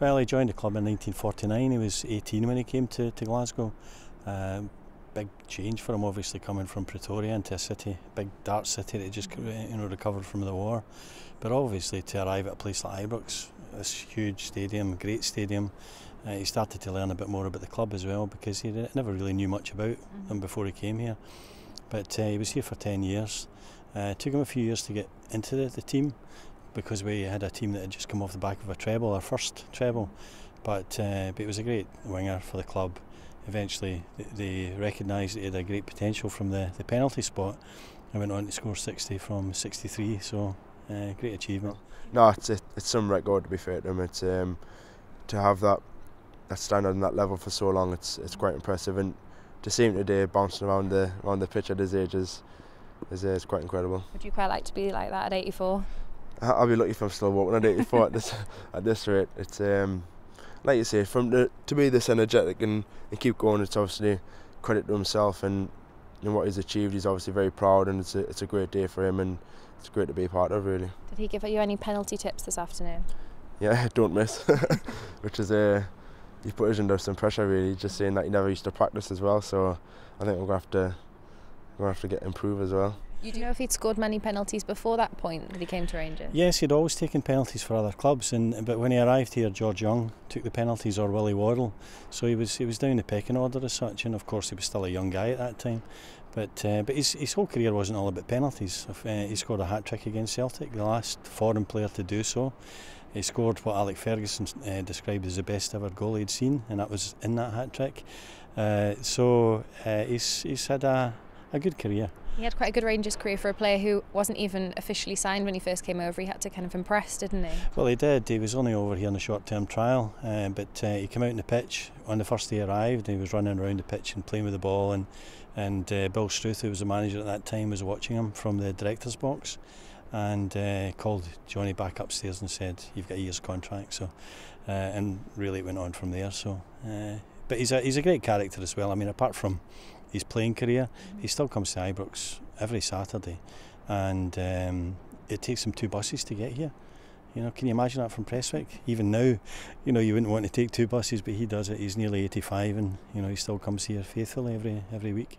Well, he joined the club in 1949. He was 18 when he came to, to Glasgow. Um, big change for him, obviously coming from Pretoria into a city, a big dark city that just you know recovered from the war. But obviously to arrive at a place like Ibrox, this huge stadium, great stadium, uh, he started to learn a bit more about the club as well because he never really knew much about mm-hmm. them before he came here. But uh, he was here for 10 years. Uh, it took him a few years to get into the, the team because we had a team that had just come off the back of a treble, our first treble. But, uh, but it was a great winger for the club. Eventually, they recognised that he had a great potential from the, the penalty spot. I went on to score 60 from 63, so uh, great achievement. No, it's a, it's some record to be fair to him. It's um, to have that that standard and that level for so long. It's it's quite impressive, and to see him today bouncing around the around the pitch at his age is is, uh, is quite incredible. Would you quite like to be like that at 84? I'll be lucky if I'm still walking at 84 at this at this rate. It's um, like you say, from the, to be this energetic and, and keep going, it's obviously credit to himself and, and what he's achieved. He's obviously very proud, and it's a, it's a great day for him, and it's great to be a part of. Really. Did he give you any penalty tips this afternoon? Yeah, don't miss, which is a. Uh, he put us under some pressure really, just saying that he never used to practice as well. So I think we're gonna have to we're gonna have to get improve as well. You do know if he'd scored many penalties before that point that he came to Rangers? Yes, he'd always taken penalties for other clubs, and but when he arrived here, George Young took the penalties, or Willie Waddell. So he was he was down the pecking order as such, and of course he was still a young guy at that time. But uh, but his, his whole career wasn't all about penalties. Uh, he scored a hat trick against Celtic, the last foreign player to do so. He scored what Alec Ferguson uh, described as the best ever goal he'd seen, and that was in that hat trick. Uh, so uh, he's he's had a a good career. He had quite a good Rangers career for a player who wasn't even officially signed when he first came over. He had to kind of impress, didn't he? Well, he did. He was only over here on a short-term trial, uh, but uh, he came out in the pitch on the first day he arrived. He was running around the pitch and playing with the ball, and and uh, Bill Struth, who was the manager at that time, was watching him from the director's box, and uh, called Johnny back upstairs and said, "You've got a year's contract." So, uh, and really it went on from there. So, uh, but he's a he's a great character as well. I mean, apart from his playing career. He still comes to Ibrox every Saturday, and um, it takes him two buses to get here. You know, can you imagine that from Preswick? Even now, you know, you wouldn't want to take two buses, but he does it. He's nearly 85, and you know, he still comes here faithfully every every week.